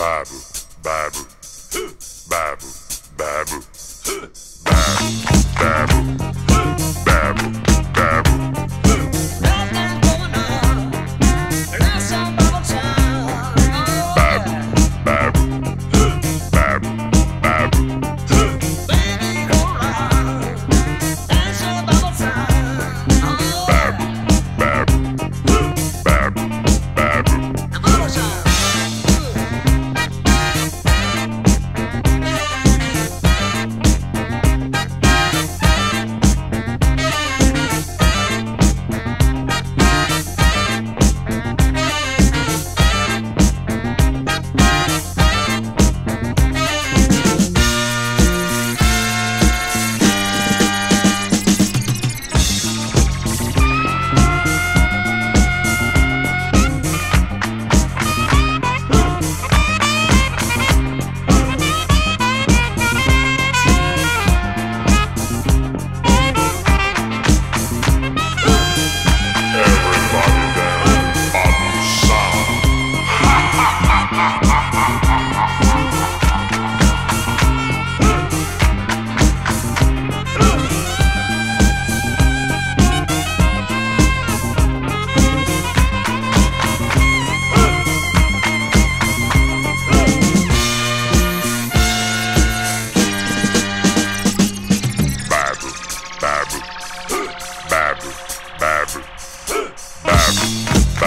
Babu, babu, babu, babu, babu, babu,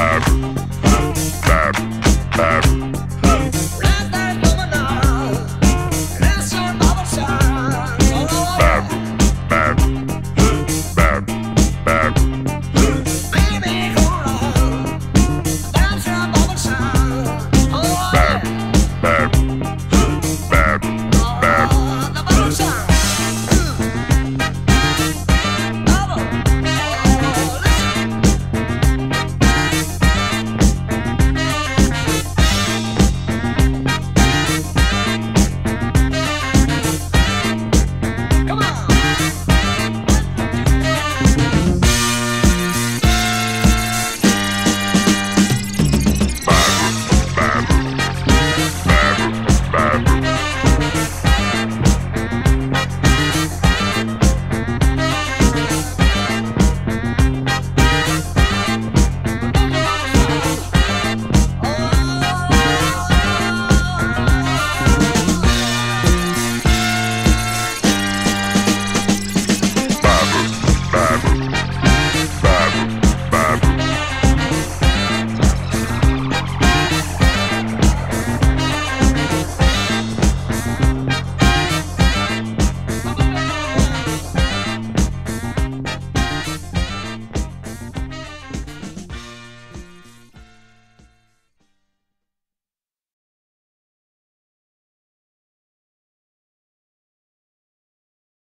Lab.